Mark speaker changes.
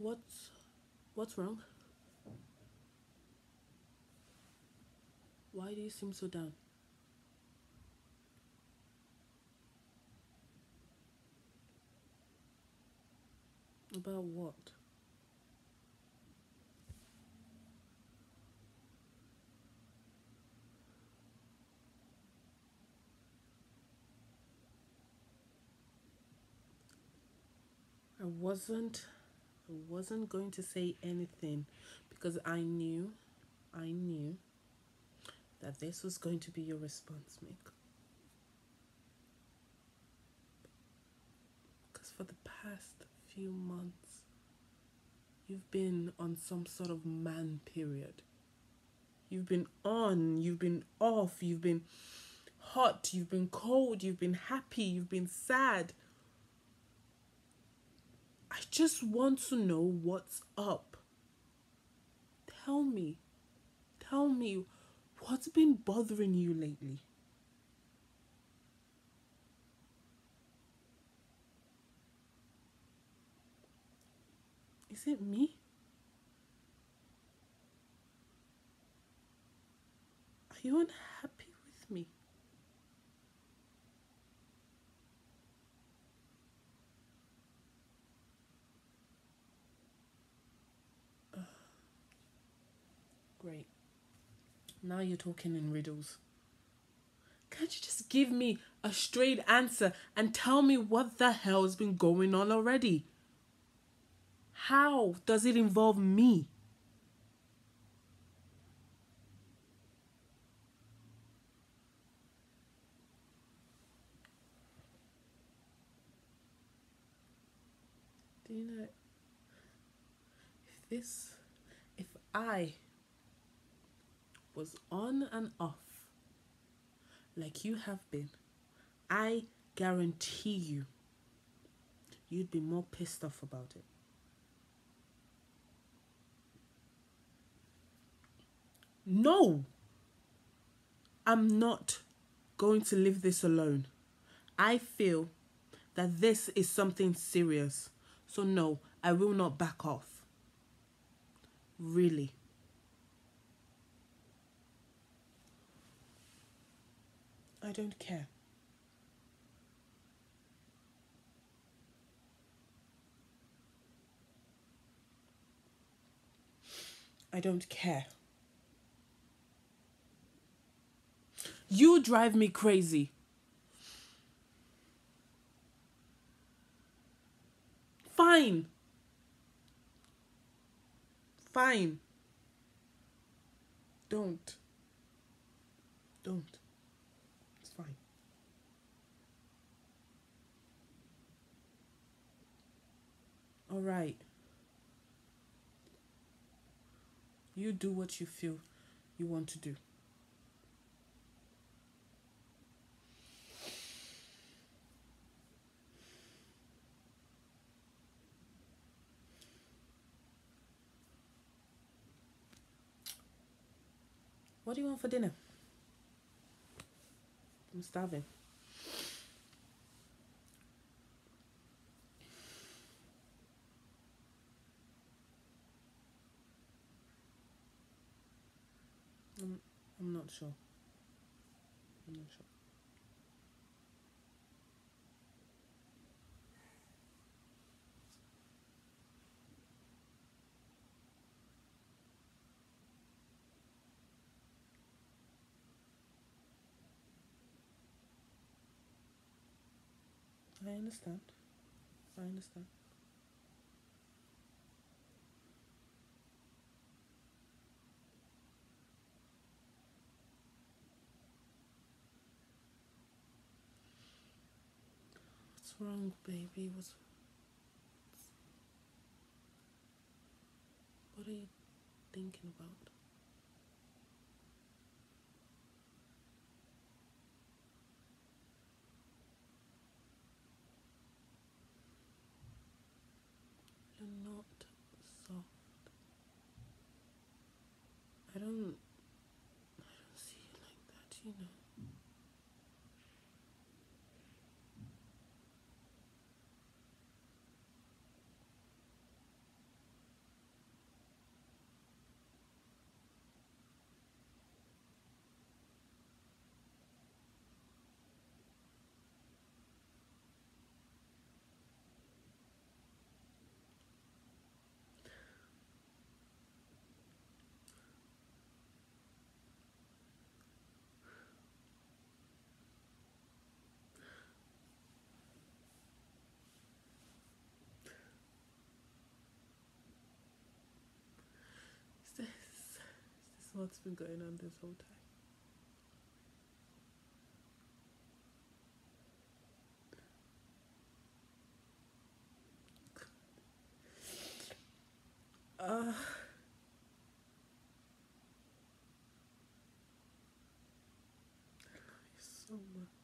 Speaker 1: What's what's wrong? Why do you seem so down? About what? I wasn't wasn't going to say anything because I knew I knew that this was going to be your response, Mick. Because for the past few months, you've been on some sort of man period. You've been on, you've been off, you've been hot, you've been cold, you've been happy, you've been sad. Just want to know what's up. Tell me. Tell me what's been bothering you lately. Is it me? Are you unhappy with me? Great. Now you're talking in riddles. Can't you just give me a straight answer and tell me what the hell's been going on already? How does it involve me? Do you know if this, if I was on and off like you have been, I guarantee you, you'd be more pissed off about it. No, I'm not going to leave this alone. I feel that this is something serious. So, no, I will not back off. Really. I don't care. I don't care. You drive me crazy. Fine. Fine. Don't. Don't. It's fine. All right. You do what you feel you want to do. What do you want for dinner? I'm starving. I'm, not sure. I'm not sure. I understand. I understand. Wrong, baby? What's what are you thinking about? You're not soft. I don't I don't see you like that, you know. What's been going on this whole time. Uh, I love you so much.